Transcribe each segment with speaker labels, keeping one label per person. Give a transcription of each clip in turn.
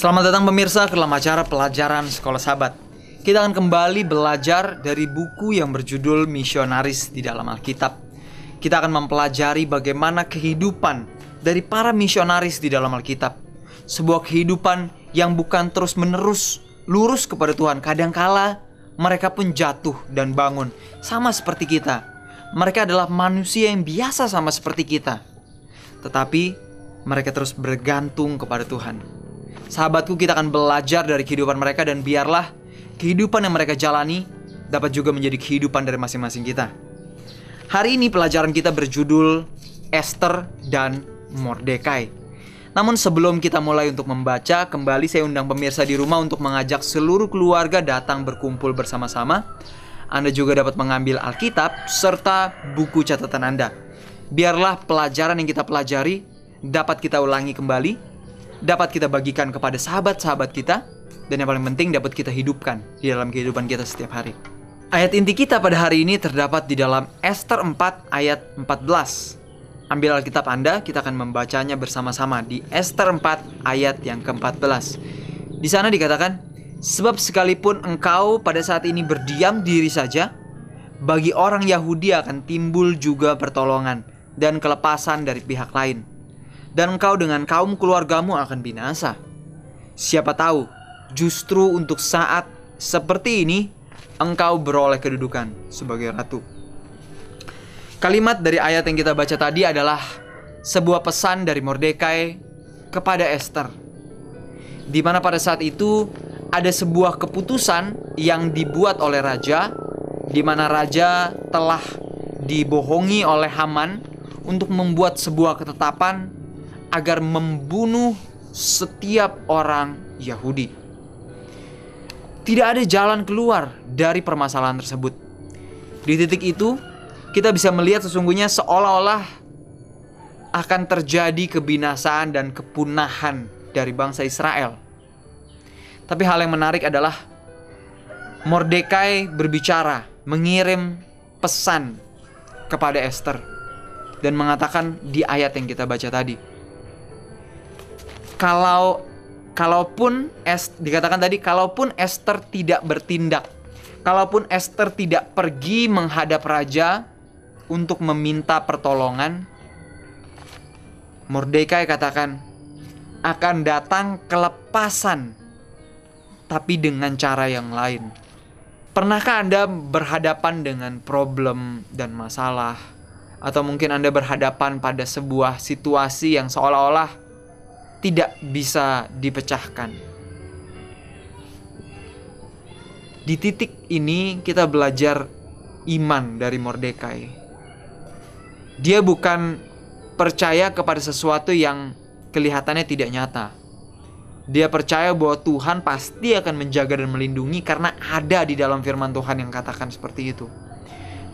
Speaker 1: Selamat datang pemirsa ke dalam acara pelajaran Sekolah Sahabat. Kita akan kembali belajar dari buku yang berjudul Misionaris di dalam Alkitab. Kita akan mempelajari bagaimana kehidupan dari para misionaris di dalam Alkitab. Sebuah kehidupan yang bukan terus-menerus lurus kepada Tuhan. Kadangkala mereka pun jatuh dan bangun, sama seperti kita. Mereka adalah manusia yang biasa sama seperti kita. Tetapi mereka terus bergantung kepada Tuhan. Sahabatku, kita akan belajar dari kehidupan mereka dan biarlah kehidupan yang mereka jalani dapat juga menjadi kehidupan dari masing-masing kita. Hari ini pelajaran kita berjudul Esther dan Mordekai. Namun sebelum kita mulai untuk membaca, kembali saya undang pemirsa di rumah untuk mengajak seluruh keluarga datang berkumpul bersama-sama. Anda juga dapat mengambil Alkitab serta buku catatan Anda. Biarlah pelajaran yang kita pelajari dapat kita ulangi kembali, dapat kita bagikan kepada sahabat-sahabat kita, dan yang paling penting dapat kita hidupkan di dalam kehidupan kita setiap hari. Ayat inti kita pada hari ini terdapat di dalam Esther 4 ayat 14. Ambil Alkitab Anda, kita akan membacanya bersama-sama di Esther 4 ayat yang ke-14. Di sana dikatakan, Sebab sekalipun engkau pada saat ini berdiam diri saja, bagi orang Yahudi akan timbul juga pertolongan dan kelepasan dari pihak lain. Dan engkau dengan kaum keluargamu akan binasa. Siapa tahu, justru untuk saat seperti ini, engkau beroleh kedudukan sebagai ratu. Kalimat dari ayat yang kita baca tadi adalah sebuah pesan dari Mordekai kepada Esther. Di mana pada saat itu ada sebuah keputusan yang dibuat oleh raja di mana raja telah dibohongi oleh Haman untuk membuat sebuah ketetapan agar membunuh setiap orang Yahudi. Tidak ada jalan keluar dari permasalahan tersebut. Di titik itu, kita bisa melihat sesungguhnya seolah-olah akan terjadi kebinasaan dan kepunahan dari bangsa Israel. Tapi hal yang menarik adalah Mordekai berbicara, mengirim pesan kepada Esther dan mengatakan di ayat yang kita baca tadi. Kalau kalaupun es dikatakan tadi kalaupun Esther tidak bertindak, kalaupun Esther tidak pergi menghadap raja untuk meminta pertolongan, Mordekai katakan akan datang kelepasan tapi dengan cara yang lain. Pernahkah Anda berhadapan dengan problem dan masalah? Atau mungkin Anda berhadapan pada sebuah situasi yang seolah-olah tidak bisa dipecahkan. Di titik ini kita belajar iman dari Mordekai. Dia bukan percaya kepada sesuatu yang kelihatannya tidak nyata. Dia percaya bahwa Tuhan pasti akan menjaga dan melindungi karena ada di dalam firman Tuhan yang katakan seperti itu.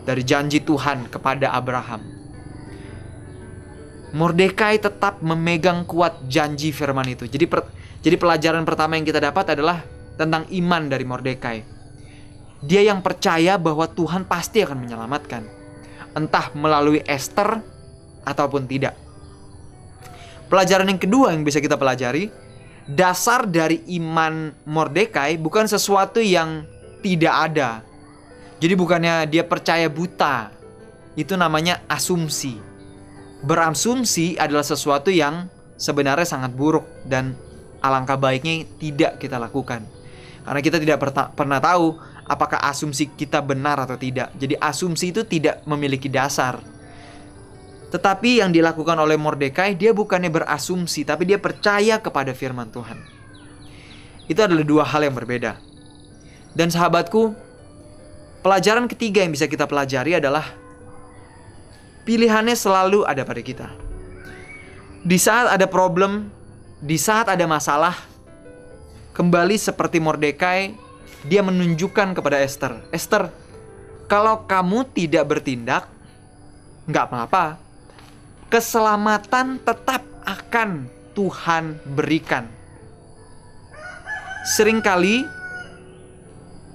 Speaker 1: Dari janji Tuhan kepada Abraham. Mordekai tetap memegang kuat janji firman itu. Jadi per, jadi pelajaran pertama yang kita dapat adalah tentang iman dari Mordekai. Dia yang percaya bahwa Tuhan pasti akan menyelamatkan. Entah melalui Esther ataupun tidak. Pelajaran yang kedua yang bisa kita pelajari dasar dari iman Mordekai bukan sesuatu yang tidak ada. Jadi bukannya dia percaya buta. Itu namanya asumsi. Berasumsi adalah sesuatu yang sebenarnya sangat buruk dan alangkah baiknya tidak kita lakukan. Karena kita tidak pernah tahu apakah asumsi kita benar atau tidak. Jadi asumsi itu tidak memiliki dasar. Tetapi yang dilakukan oleh Mordekai, dia bukannya berasumsi, tapi dia percaya kepada firman Tuhan. Itu adalah dua hal yang berbeda. Dan sahabatku, pelajaran ketiga yang bisa kita pelajari adalah pilihannya selalu ada pada kita. Di saat ada problem, di saat ada masalah, kembali seperti Mordekai, dia menunjukkan kepada Esther, Esther, kalau kamu tidak bertindak, nggak apa-apa, keselamatan tetap akan Tuhan berikan. Seringkali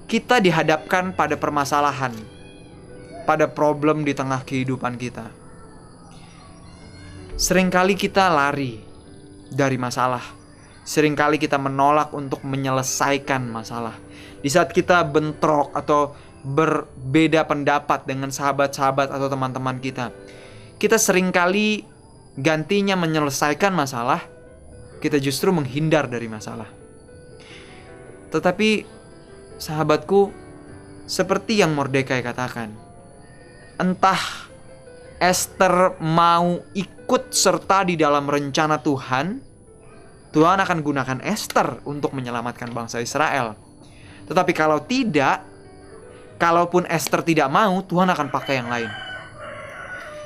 Speaker 1: kita dihadapkan pada permasalahan, pada problem di tengah kehidupan kita. Seringkali kita lari dari masalah. Seringkali kita menolak untuk menyelesaikan masalah. Di saat kita bentrok atau berbeda pendapat dengan sahabat-sahabat atau teman-teman kita, kita sering kali gantinya menyelesaikan masalah, kita justru menghindar dari masalah. Tetapi sahabatku, seperti yang Mordekai katakan, entah Esther mau ikut serta di dalam rencana Tuhan, Tuhan akan gunakan Esther untuk menyelamatkan bangsa Israel. Tetapi kalau tidak, kalaupun Esther tidak mau, Tuhan akan pakai yang lain.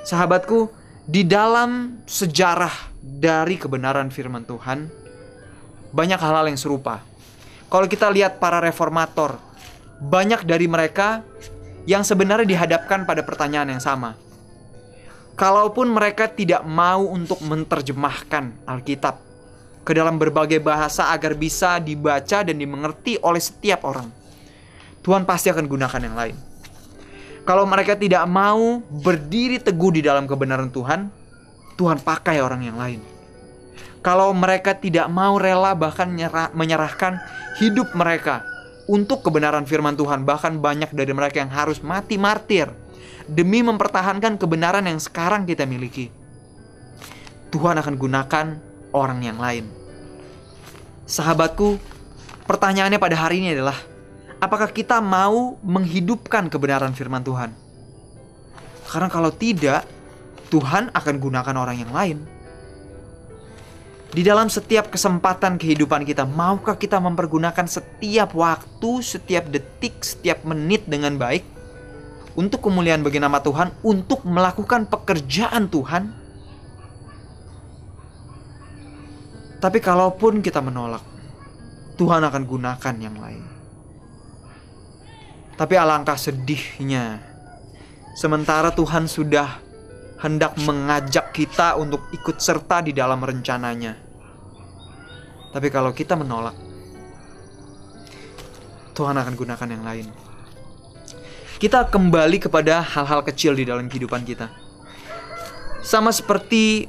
Speaker 1: Sahabatku, di dalam sejarah dari kebenaran firman Tuhan, banyak hal-hal yang serupa. Kalau kita lihat para reformator, banyak dari mereka yang sebenarnya dihadapkan pada pertanyaan yang sama. Kalaupun mereka tidak mau untuk menerjemahkan Alkitab, ke dalam berbagai bahasa agar bisa dibaca dan dimengerti oleh setiap orang. Tuhan pasti akan gunakan yang lain. Kalau mereka tidak mau berdiri teguh di dalam kebenaran Tuhan, Tuhan pakai orang yang lain. Kalau mereka tidak mau rela bahkan menyerahkan hidup mereka untuk kebenaran firman Tuhan, bahkan banyak dari mereka yang harus mati martir demi mempertahankan kebenaran yang sekarang kita miliki. Tuhan akan gunakan orang yang lain. Sahabatku, pertanyaannya pada hari ini adalah apakah kita mau menghidupkan kebenaran firman Tuhan? Karena kalau tidak, Tuhan akan gunakan orang yang lain. Di dalam setiap kesempatan kehidupan kita, maukah kita mempergunakan setiap waktu, setiap detik, setiap menit dengan baik untuk kemuliaan bagi nama Tuhan, untuk melakukan pekerjaan Tuhan? Tapi kalaupun kita menolak, Tuhan akan gunakan yang lain. Tapi alangkah sedihnya, sementara Tuhan sudah hendak mengajak kita untuk ikut serta di dalam rencananya. Tapi kalau kita menolak, Tuhan akan gunakan yang lain. Kita kembali kepada hal-hal kecil di dalam kehidupan kita. Sama seperti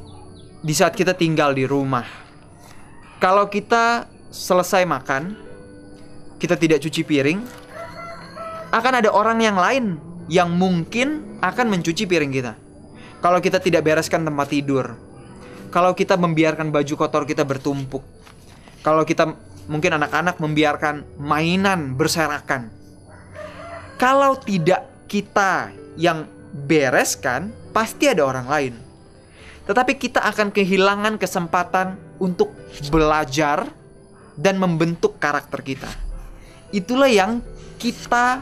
Speaker 1: di saat kita tinggal di rumah kalau kita selesai makan, kita tidak cuci piring, akan ada orang yang lain yang mungkin akan mencuci piring kita. Kalau kita tidak bereskan tempat tidur, kalau kita membiarkan baju kotor kita bertumpuk, kalau kita mungkin anak-anak membiarkan mainan berserakan, kalau tidak kita yang bereskan, pasti ada orang lain. Tetapi kita akan kehilangan kesempatan untuk belajar dan membentuk karakter kita. Itulah yang kita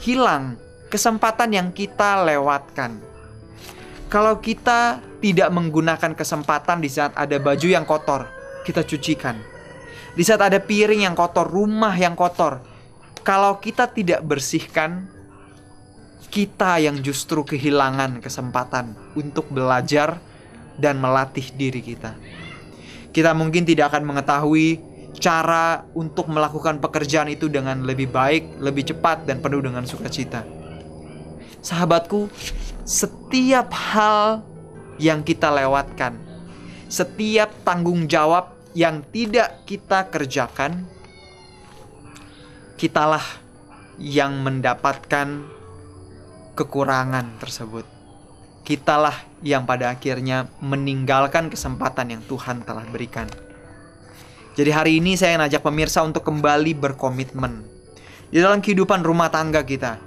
Speaker 1: hilang, kesempatan yang kita lewatkan. Kalau kita tidak menggunakan kesempatan di saat ada baju yang kotor, kita cucikan. Di saat ada piring yang kotor, rumah yang kotor, kalau kita tidak bersihkan, kita yang justru kehilangan kesempatan untuk belajar dan melatih diri kita. Kita mungkin tidak akan mengetahui cara untuk melakukan pekerjaan itu dengan lebih baik, lebih cepat, dan penuh dengan sukacita. Sahabatku, setiap hal yang kita lewatkan, setiap tanggung jawab yang tidak kita kerjakan, kitalah yang mendapatkan kekurangan tersebut kitalah yang pada akhirnya meninggalkan kesempatan yang Tuhan telah berikan. Jadi hari ini saya ngajak pemirsa untuk kembali berkomitmen di dalam kehidupan rumah tangga kita.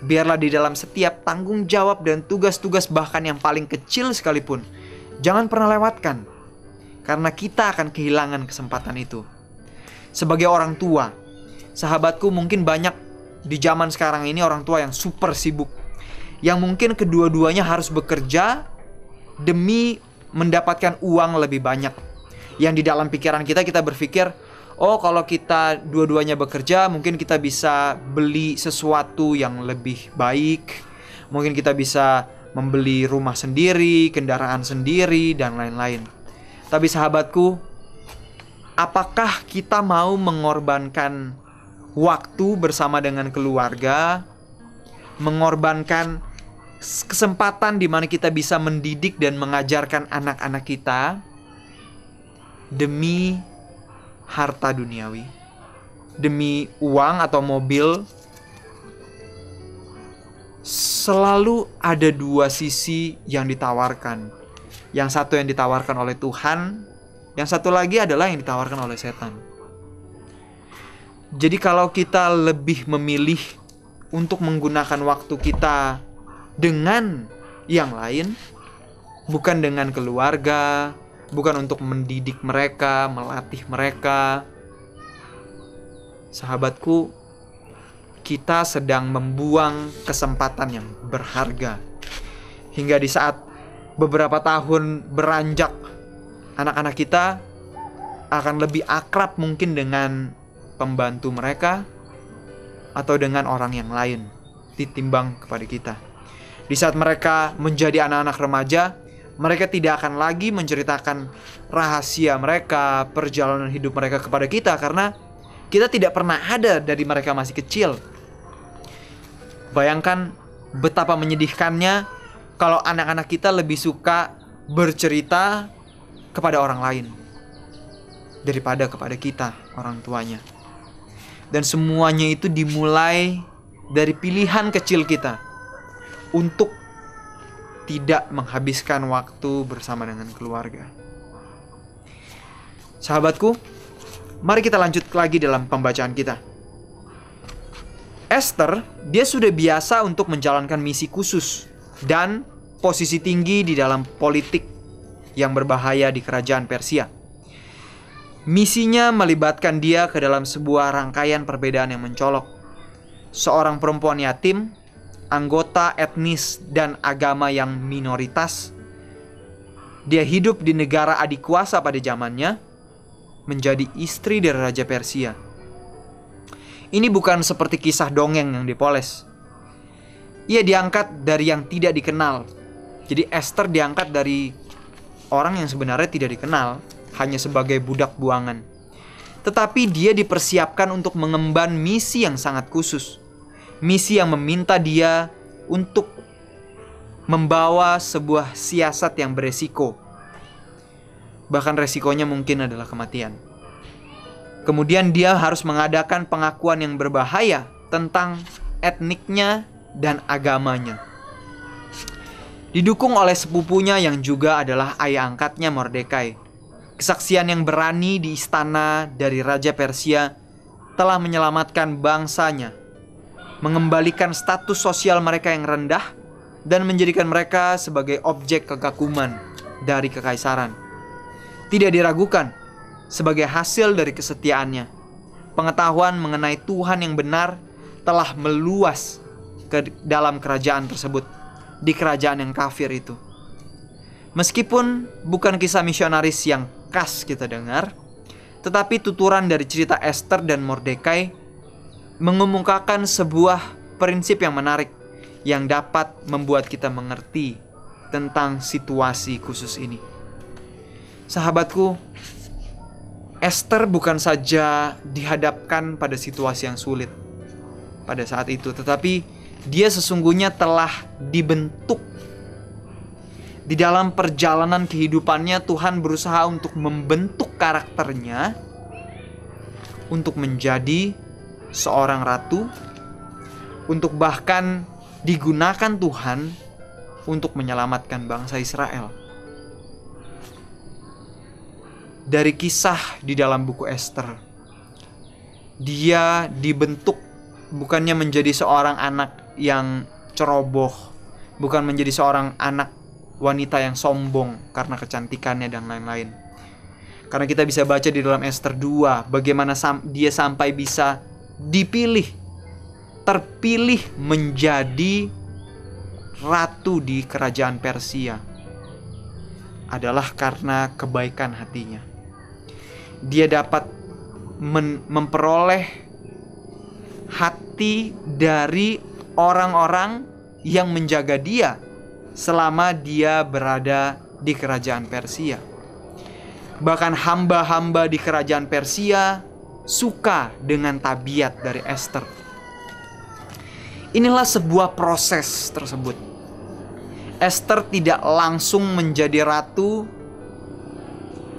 Speaker 1: Biarlah di dalam setiap tanggung jawab dan tugas-tugas bahkan yang paling kecil sekalipun, jangan pernah lewatkan. Karena kita akan kehilangan kesempatan itu. Sebagai orang tua, sahabatku mungkin banyak di zaman sekarang ini orang tua yang super sibuk yang mungkin kedua-duanya harus bekerja demi mendapatkan uang lebih banyak. Yang di dalam pikiran kita kita berpikir, oh kalau kita dua-duanya bekerja, mungkin kita bisa beli sesuatu yang lebih baik. Mungkin kita bisa membeli rumah sendiri, kendaraan sendiri dan lain-lain. Tapi sahabatku, apakah kita mau mengorbankan waktu bersama dengan keluarga, mengorbankan kesempatan di mana kita bisa mendidik dan mengajarkan anak-anak kita demi harta duniawi, demi uang atau mobil, selalu ada dua sisi yang ditawarkan. Yang satu yang ditawarkan oleh Tuhan, yang satu lagi adalah yang ditawarkan oleh setan. Jadi kalau kita lebih memilih untuk menggunakan waktu kita dengan yang lain, bukan dengan keluarga, bukan untuk mendidik mereka, melatih mereka. Sahabatku, kita sedang membuang kesempatan yang berharga. Hingga di saat beberapa tahun beranjak, anak-anak kita akan lebih akrab mungkin dengan pembantu mereka atau dengan orang yang lain ditimbang kepada kita. Di saat mereka menjadi anak-anak remaja, mereka tidak akan lagi menceritakan rahasia mereka, perjalanan hidup mereka kepada kita karena kita tidak pernah ada dari mereka masih kecil. Bayangkan betapa menyedihkannya kalau anak-anak kita lebih suka bercerita kepada orang lain daripada kepada kita, orang tuanya. Dan semuanya itu dimulai dari pilihan kecil kita untuk tidak menghabiskan waktu bersama dengan keluarga. Sahabatku, mari kita lanjut lagi dalam pembacaan kita. Esther, dia sudah biasa untuk menjalankan misi khusus dan posisi tinggi di dalam politik yang berbahaya di kerajaan Persia. Misinya melibatkan dia ke dalam sebuah rangkaian perbedaan yang mencolok. Seorang perempuan yatim, anggota etnis dan agama yang minoritas. Dia hidup di negara adik kuasa pada zamannya, menjadi istri dari Raja Persia. Ini bukan seperti kisah dongeng yang dipoles. Ia diangkat dari yang tidak dikenal. Jadi Esther diangkat dari orang yang sebenarnya tidak dikenal hanya sebagai budak buangan. Tetapi dia dipersiapkan untuk mengemban misi yang sangat khusus. Misi yang meminta dia untuk membawa sebuah siasat yang beresiko. Bahkan resikonya mungkin adalah kematian. Kemudian dia harus mengadakan pengakuan yang berbahaya tentang etniknya dan agamanya. Didukung oleh sepupunya yang juga adalah ayah angkatnya Mordekai Kesaksian yang berani di istana dari Raja Persia telah menyelamatkan bangsanya, mengembalikan status sosial mereka yang rendah, dan menjadikan mereka sebagai objek kekaguman dari kekaisaran. Tidak diragukan, sebagai hasil dari kesetiaannya, pengetahuan mengenai Tuhan yang benar telah meluas ke dalam kerajaan tersebut, di kerajaan yang kafir itu. Meskipun bukan kisah misionaris yang khas kita dengar, tetapi tuturan dari cerita Esther dan Mordekai mengemukakan sebuah prinsip yang menarik yang dapat membuat kita mengerti tentang situasi khusus ini. Sahabatku, Esther bukan saja dihadapkan pada situasi yang sulit pada saat itu, tetapi dia sesungguhnya telah dibentuk di dalam perjalanan kehidupannya Tuhan berusaha untuk membentuk karakternya untuk menjadi seorang ratu untuk bahkan digunakan Tuhan untuk menyelamatkan bangsa Israel. Dari kisah di dalam buku Esther, dia dibentuk bukannya menjadi seorang anak yang ceroboh, bukan menjadi seorang anak wanita yang sombong karena kecantikannya dan lain-lain. Karena kita bisa baca di dalam Esther 2 bagaimana dia sampai bisa dipilih, terpilih menjadi ratu di kerajaan Persia adalah karena kebaikan hatinya. Dia dapat memperoleh hati dari orang-orang yang menjaga dia selama dia berada di kerajaan Persia. Bahkan hamba-hamba di kerajaan Persia suka dengan tabiat dari Esther. Inilah sebuah proses tersebut. Esther tidak langsung menjadi ratu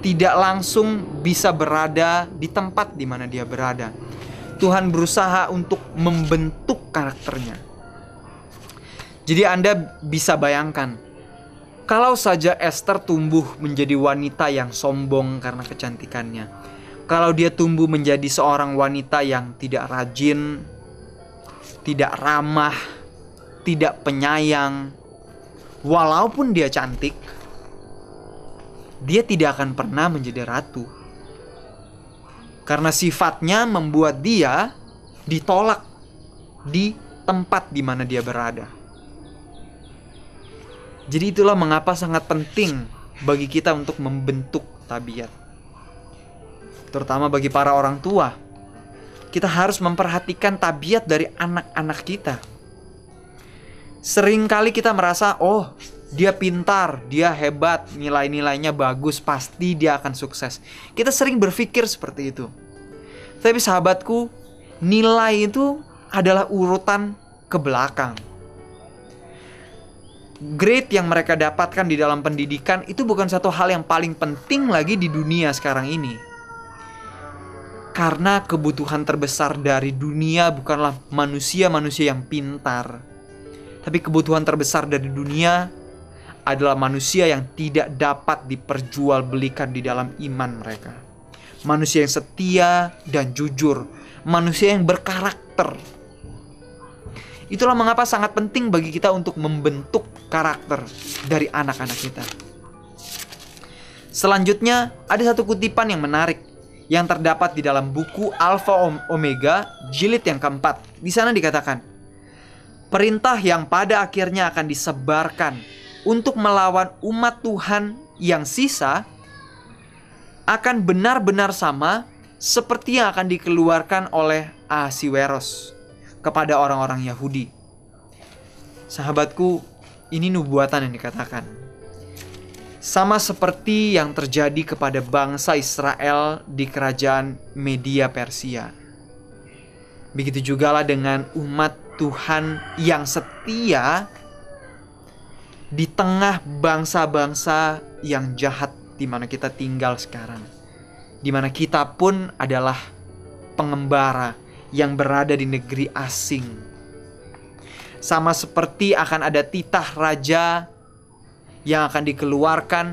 Speaker 1: tidak langsung bisa berada di tempat di mana dia berada. Tuhan berusaha untuk membentuk karakternya. Jadi Anda bisa bayangkan kalau saja Esther tumbuh menjadi wanita yang sombong karena kecantikannya. Kalau dia tumbuh menjadi seorang wanita yang tidak rajin, tidak ramah, tidak penyayang, walaupun dia cantik, dia tidak akan pernah menjadi ratu. Karena sifatnya membuat dia ditolak di tempat di mana dia berada. Jadi itulah mengapa sangat penting bagi kita untuk membentuk tabiat. Terutama bagi para orang tua. Kita harus memperhatikan tabiat dari anak-anak kita. Seringkali kita merasa, "Oh, dia pintar, dia hebat, nilai-nilainya bagus, pasti dia akan sukses. Kita sering berpikir seperti itu. Tapi sahabatku, nilai itu adalah urutan ke belakang. Grade yang mereka dapatkan di dalam pendidikan itu bukan satu hal yang paling penting lagi di dunia sekarang ini. Karena kebutuhan terbesar dari dunia bukanlah manusia-manusia yang pintar, tapi kebutuhan terbesar dari dunia adalah manusia yang tidak dapat diperjualbelikan di dalam iman mereka. Manusia yang setia dan jujur, manusia yang berkarakter. Itulah mengapa sangat penting bagi kita untuk membentuk karakter dari anak-anak kita. Selanjutnya, ada satu kutipan yang menarik yang terdapat di dalam buku Alpha Omega jilid yang keempat. Di sana dikatakan, perintah yang pada akhirnya akan disebarkan untuk melawan umat Tuhan yang sisa akan benar-benar sama seperti yang akan dikeluarkan oleh Ahasiweros kepada orang-orang Yahudi. Sahabatku, ini nubuatan yang dikatakan. Sama seperti yang terjadi kepada bangsa Israel di kerajaan Media Persia. Begitu jugalah dengan umat Tuhan yang setia di tengah bangsa-bangsa yang jahat di mana kita tinggal sekarang. Di mana kita pun adalah pengembara yang berada di negeri asing. Sama seperti akan ada titah raja yang akan dikeluarkan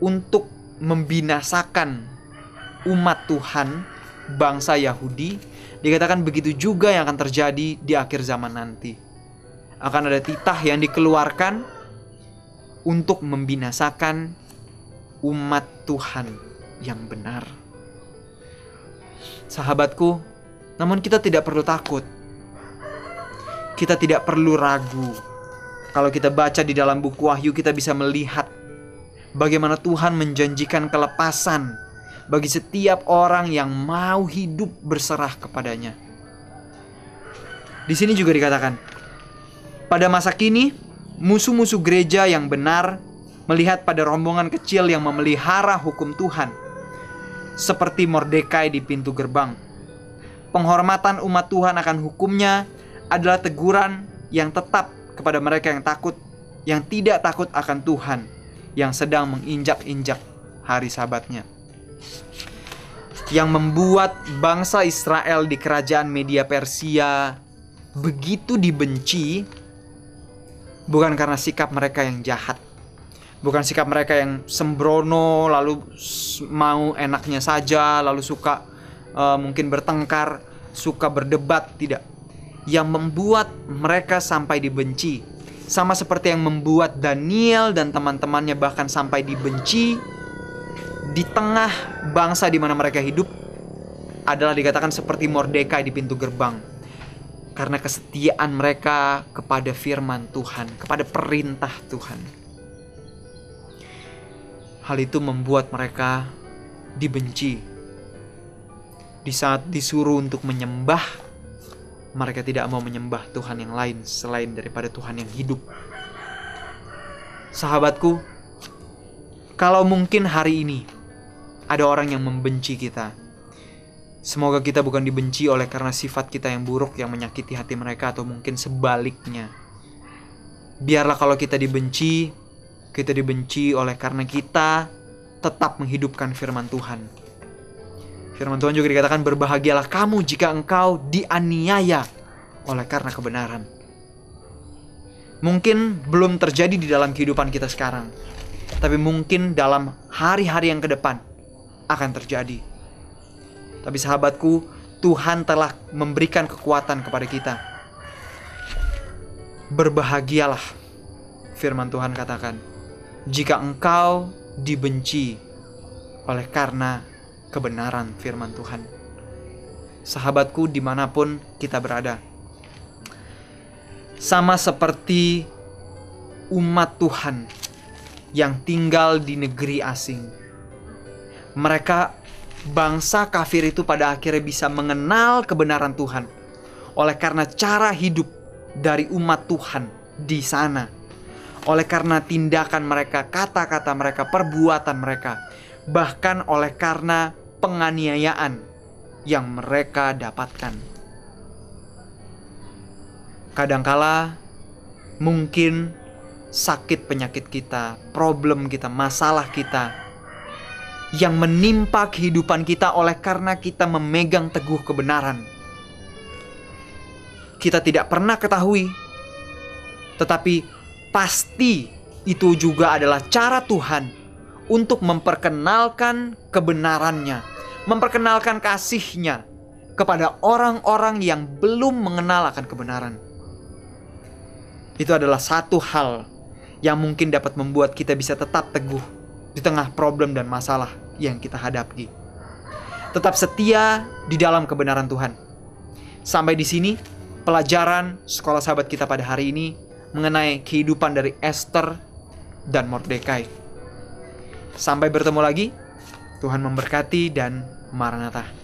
Speaker 1: untuk membinasakan umat Tuhan, bangsa Yahudi, dikatakan begitu juga yang akan terjadi di akhir zaman nanti. Akan ada titah yang dikeluarkan untuk membinasakan umat Tuhan yang benar. Sahabatku, namun kita tidak perlu takut. Kita tidak perlu ragu. Kalau kita baca di dalam buku Wahyu, kita bisa melihat bagaimana Tuhan menjanjikan kelepasan bagi setiap orang yang mau hidup berserah kepadanya. Di sini juga dikatakan, pada masa kini musuh-musuh gereja yang benar melihat pada rombongan kecil yang memelihara hukum Tuhan, seperti Mordekai di pintu gerbang. Penghormatan umat Tuhan akan hukumnya adalah teguran yang tetap kepada mereka yang takut, yang tidak takut akan Tuhan, yang sedang menginjak-injak hari sabatnya. Yang membuat bangsa Israel di kerajaan Media Persia begitu dibenci bukan karena sikap mereka yang jahat, bukan sikap mereka yang sembrono, lalu mau enaknya saja, lalu suka uh, mungkin bertengkar, suka berdebat, tidak. Yang membuat mereka sampai dibenci, sama seperti yang membuat Daniel dan teman-temannya bahkan sampai dibenci di tengah bangsa di mana mereka hidup adalah dikatakan seperti Mordekai di pintu gerbang karena kesetiaan mereka kepada firman Tuhan, kepada perintah Tuhan. Hal itu membuat mereka dibenci. Di saat disuruh untuk menyembah, mereka tidak mau menyembah Tuhan yang lain selain daripada Tuhan yang hidup. Sahabatku, kalau mungkin hari ini ada orang yang membenci kita, Semoga kita bukan dibenci oleh karena sifat kita yang buruk yang menyakiti hati mereka atau mungkin sebaliknya. Biarlah kalau kita dibenci, kita dibenci oleh karena kita tetap menghidupkan firman Tuhan. Firman Tuhan juga dikatakan berbahagialah kamu jika engkau dianiaya oleh karena kebenaran. Mungkin belum terjadi di dalam kehidupan kita sekarang, tapi mungkin dalam hari-hari yang ke depan akan terjadi. Tapi sahabatku, Tuhan telah memberikan kekuatan kepada kita. Berbahagialah, firman Tuhan katakan, jika engkau dibenci oleh karena kebenaran firman Tuhan. Sahabatku, di mana pun kita berada, sama seperti umat Tuhan yang tinggal di negeri asing. Mereka bangsa kafir itu pada akhirnya bisa mengenal kebenaran Tuhan oleh karena cara hidup dari umat Tuhan di sana. Oleh karena tindakan mereka, kata-kata mereka, perbuatan mereka, bahkan oleh karena penganiayaan yang mereka dapatkan. Kadangkala mungkin sakit penyakit kita, problem kita, masalah kita yang menimpa kehidupan kita oleh karena kita memegang teguh kebenaran. Kita tidak pernah ketahui, tetapi pasti itu juga adalah cara Tuhan untuk memperkenalkan kebenarannya, memperkenalkan kasihnya kepada orang-orang yang belum mengenal akan kebenaran. Itu adalah satu hal yang mungkin dapat membuat kita bisa tetap teguh di tengah problem dan masalah yang kita hadapi. Tetap setia di dalam kebenaran Tuhan. Sampai di sini pelajaran sekolah sahabat kita pada hari ini mengenai kehidupan dari Esther dan Mordekai. Sampai bertemu lagi. Tuhan memberkati dan Maranatha.